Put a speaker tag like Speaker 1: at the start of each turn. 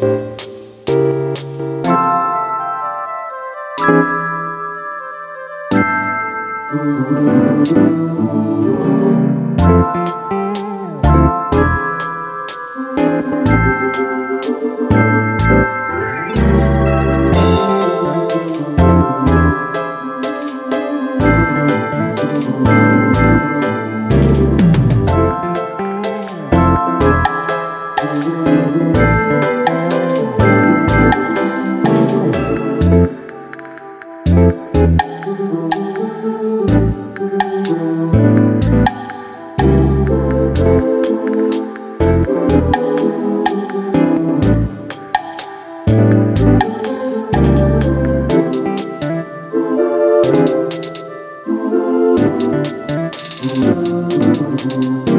Speaker 1: Ooh. ooh. Thank